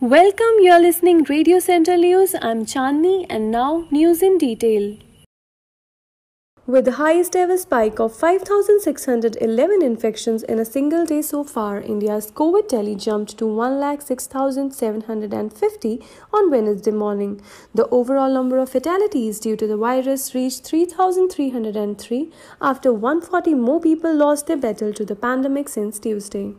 Welcome, you're listening Radio Central News. I'm Chandni and now news in detail. With the highest ever spike of 5,611 infections in a single day so far, India's COVID tally jumped to 1,06,750 on Wednesday morning. The overall number of fatalities due to the virus reached 3,303 after 140 more people lost their battle to the pandemic since Tuesday.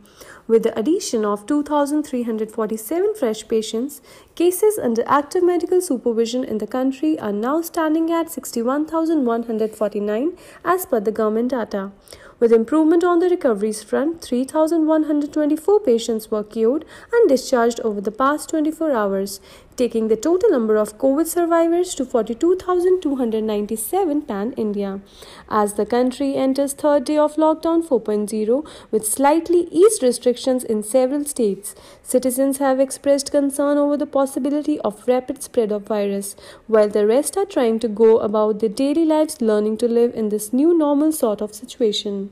With the addition of 2,347 fresh patients, cases under active medical supervision in the country are now standing at 61,149 as per the government data. With improvement on the recoveries front, 3,124 patients were cured and discharged over the past 24 hours, taking the total number of COVID survivors to 42,297 pan India. As the country enters third day of lockdown 4.0 with slightly eased restrictions in several states, citizens have expressed concern over the possibility of rapid spread of virus, while the rest are trying to go about their daily lives learning to live in this new normal sort of situation.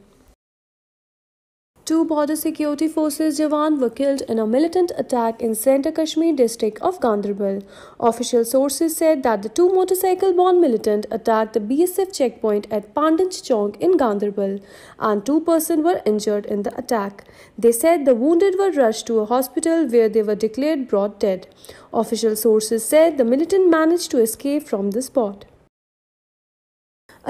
Two border security forces Jawan were killed in a militant attack in Central Kashmir district of Ganderbal. Official sources said that the two motorcycle-borne militant attacked the BSF checkpoint at Pandach Chowk in Ganderbal and two persons were injured in the attack. They said the wounded were rushed to a hospital where they were declared brought dead. Official sources said the militant managed to escape from the spot.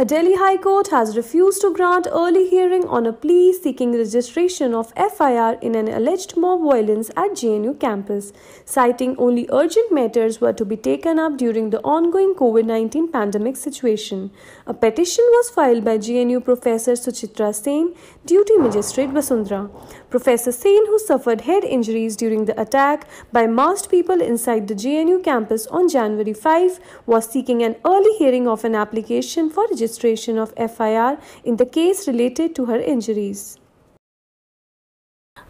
A Delhi High Court has refused to grant early hearing on a plea seeking registration of FIR in an alleged mob violence at JNU campus, citing only urgent matters were to be taken up during the ongoing COVID 19 pandemic situation. A petition was filed by JNU Professor Sucharita Sen, Duty Magistrate Vasundhara. Professor Sen, who suffered head injuries during the attack by masked people inside the JNU campus on January 5, was seeking an early hearing of an application for registration registration of FIR in the case related to her injuries.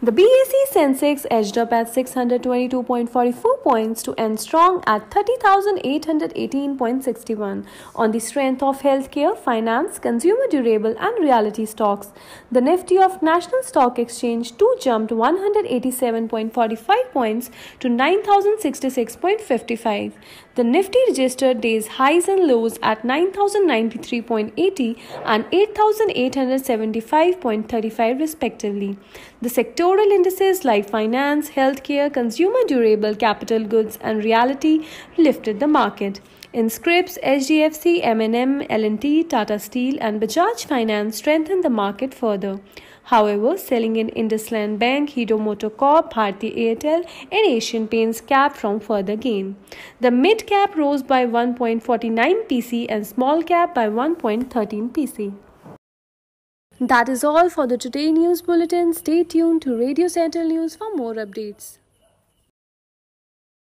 The BSE Sensex edged up at 622.44 points to end strong at 30,818.61 on the strength of healthcare, finance, consumer durable and realty stocks. The Nifty of National Stock Exchange too jumped 187.45 points to 9,066.55. The Nifty registered days highs and lows at 9,093.80 and 8,875.35 respectively. The sectoral indices like finance, healthcare, consumer durable, capital goods and realty lifted the market. In scripts, HDFC, M&M, L&T, Tata Steel and Bajaj Finance strengthened the market further. However, selling in IndusInd Bank, Hero MotoCorp, Bharti Airtel and Asian Paints capped from further gain. The mid cap rose by 1.49 PC and small cap by 1.13 PC. That is all for the Today News Bulletin. Stay tuned to Radio Central News for more updates.